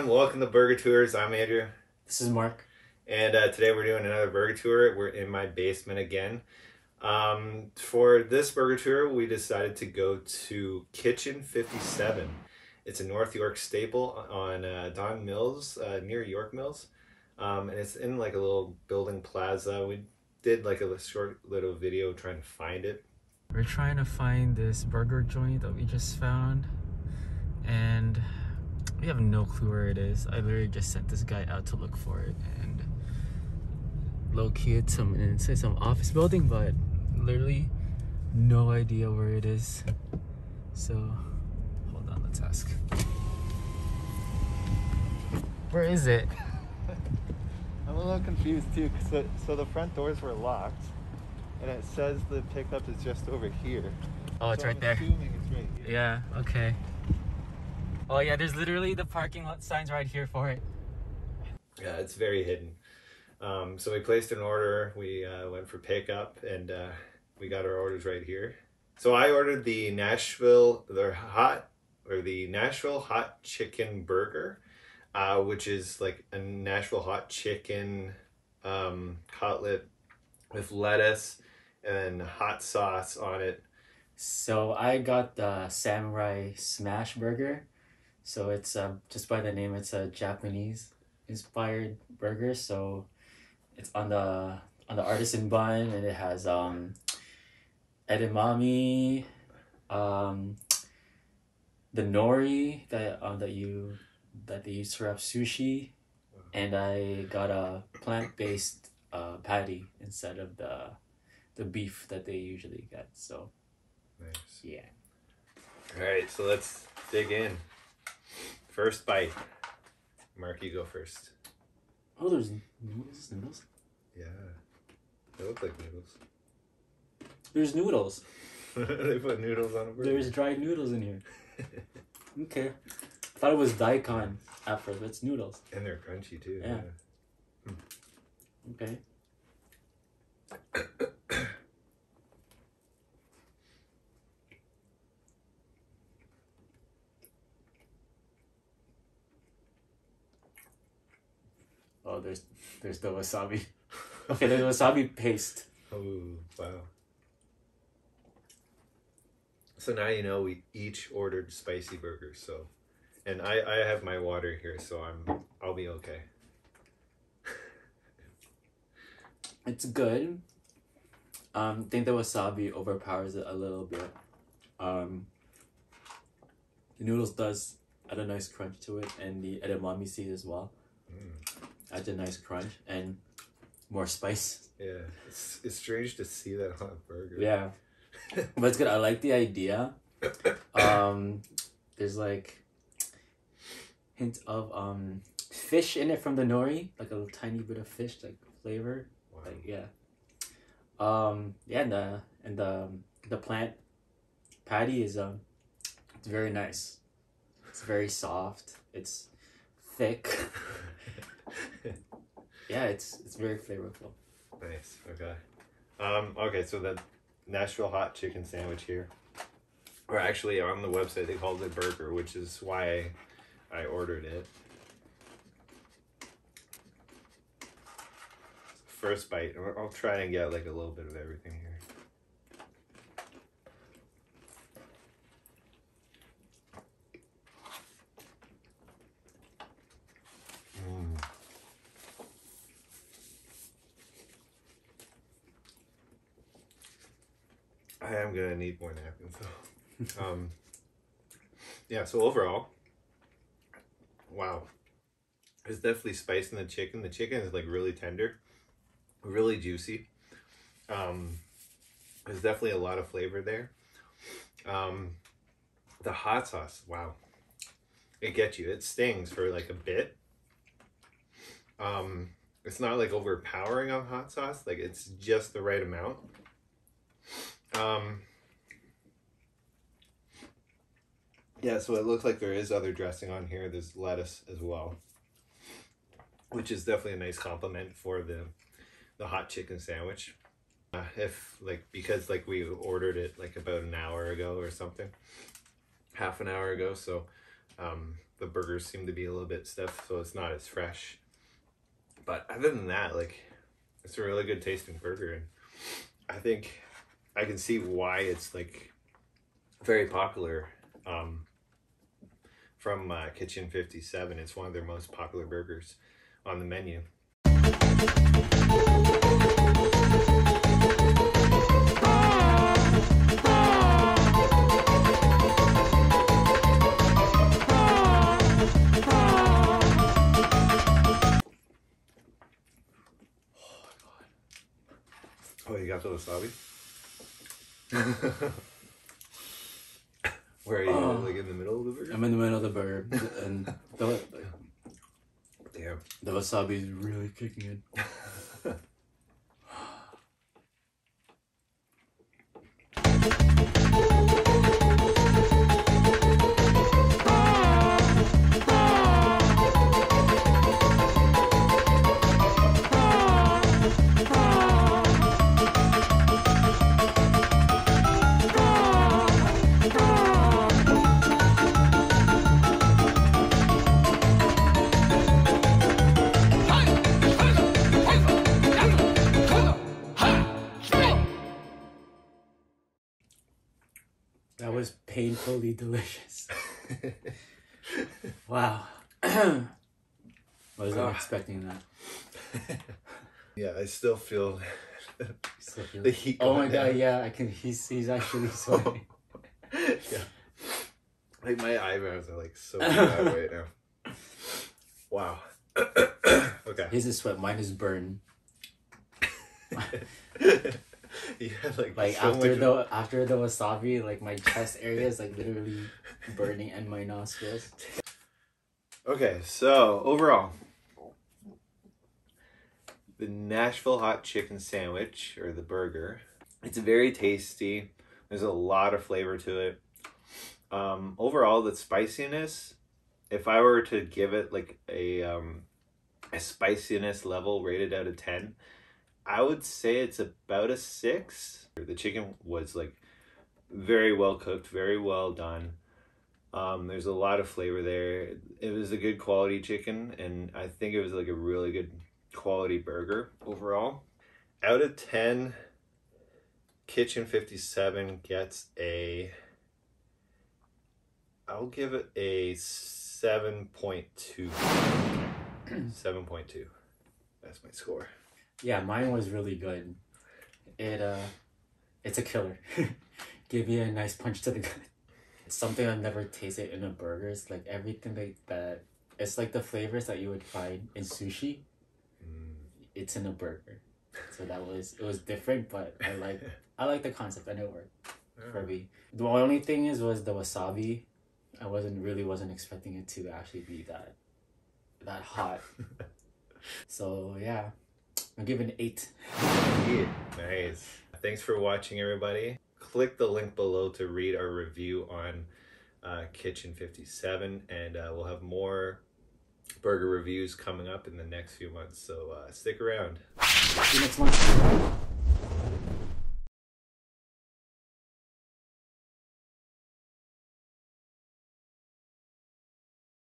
everyone. Welcome to Burger Tours. I'm Andrew. This is Mark. And uh, today we're doing another burger tour. We're in my basement again. Um, for this burger tour, we decided to go to Kitchen 57. It's a North York staple on uh, Don Mills, uh, near York Mills. Um, and it's in like a little building plaza. We did like a short little video trying to find it. We're trying to find this burger joint that we just found. And we have no clue where it is. I literally just sent this guy out to look for it and low key it's some inside some office building, but literally no idea where it is. So hold on, let's ask. Where is it? I'm a little confused too. So, so the front doors were locked, and it says the pickup is just over here. Oh, it's So right I'm there. it's right here. Yeah, okay. Oh yeah, there's literally the parking lot signs right here for it. Yeah, it's very hidden. Um, so we placed an order. We uh, went for pickup, and uh, we got our orders right here. So I ordered the Nashville, the hot or the Nashville hot chicken burger, uh, which is like a Nashville hot chicken um, cutlet with lettuce and hot sauce on it. So I got the Samurai Smash Burger. So it's um, just by the name, it's a Japanese inspired burger. So it's on the on the artisan bun, and it has um, edamame, um, the nori that um, that you that they use to wrap sushi, and I got a plant based uh, patty instead of the the beef that they usually get. So Nice. yeah. All right, so let's dig in. First bite. Mark, you go first. Oh, there's noodles. Noodles. Yeah, they look like noodles. There's noodles. they put noodles on a burger. There's dried noodles in here. Okay. I thought it was daikon at first, but it's noodles. and they're crunchy too. Yeah. Okay. There's there's the wasabi. Okay, there's wasabi paste. Oh wow. So now you know we each ordered spicy burgers. So, and I I have my water here, so I'm I'll be okay. It's good. Um, think the wasabi overpowers it a little bit. Um, the noodles does add a nice crunch to it, and the edamame seed as well. Adds a nice crunch and more spice. Yeah, it's it's strange to see that on a burger. Yeah, but it's good. I like the idea. Um, there's like hint of um fish in it from the nori, like a little tiny bit of fish, like flavor. Wow. like yeah um yeah and the and the the plant patty is um it's very nice it's very soft it's thick yeah it's it's very flavorful Nice. Okay. Um, okay, so the Nashville hot chicken sandwich here. Or actually on the website they called it burger, which is why I ordered it. First bite. I'll- I'll try and get like a little bit of everything here. Mm. I am gonna need more napkins though. um, yeah. So overall, wow, there's definitely spice in the chicken. The chicken is like really tender, really juicy. Um, there's definitely a lot of flavor there. Um, the hot sauce, wow, it gets you. It stings for like a bit. Um, it's not like overpowering on hot sauce. Like it's just the right amount. Um, yeah, so it looks like there is other dressing on here. There's lettuce as well, which is definitely a nice compliment for the the hot chicken sandwich. Uh, if like because like we ordered it like about an hour ago or something, half an hour ago. So um, the burgers seem to be a little bit stiff, so it's not as fresh. But other than that, like it's a really good tasting burger, and I think I can see why it's like very popular. Um, from uh, Kitchen Fifty Seven, it's one of their most popular burgers on the menu. Oh, you got the wasabi? Where are you? Oh. Like in the middle of the burger? I'm in the middle of the burger, and the Damn. the wasabi is really kicking in. painfully delicious. Wow. I Wasn't Ah. expecting that. yeah, I still feel So the heat. oh my down. god, yeah, I can. He's he's actually sweating. yeah. Like my eyebrows are like so bad right now. Wow. okay. His is sweat, mine is burn. had like, Like so after the after the wasabi, like my chest area is like literally burning and my nostrils. Okay, so overall, the Nashville hot chicken sandwich or the burger, it's very tasty. There's a lot of flavor to it. Um, overall, the spiciness, if I were to give it like a um, a spiciness level rated out of ten, I would say it's about a six. The chicken was like very well cooked, very well done. Um, there's a lot of flavor there. It was a good quality chicken, and I think it was like a really good quality burger overall. Out of 10, Kitchen 57 gets a. I'll give it a 7.2. 7.2. That's my score. Yeah, mine was really good. It uh, it's a killer. Give you a nice punch to the gut. It's something I've never tasted in a burger. It's like everything like that. It's like the flavors that you would find in sushi. It's in a burger. So that was it was different, but I like I like the concept and it worked for me. The only thing is was the wasabi. I wasn't really wasn't expecting it to actually be that that hot. so yeah, I'll give it an eight. Yeah, nice. Thanks for watching, everybody. Click the link below to read our review on uh, Kitchen 57, and uh, we'll have more burger reviews coming up in the next few months. So uh, stick around. See you next month.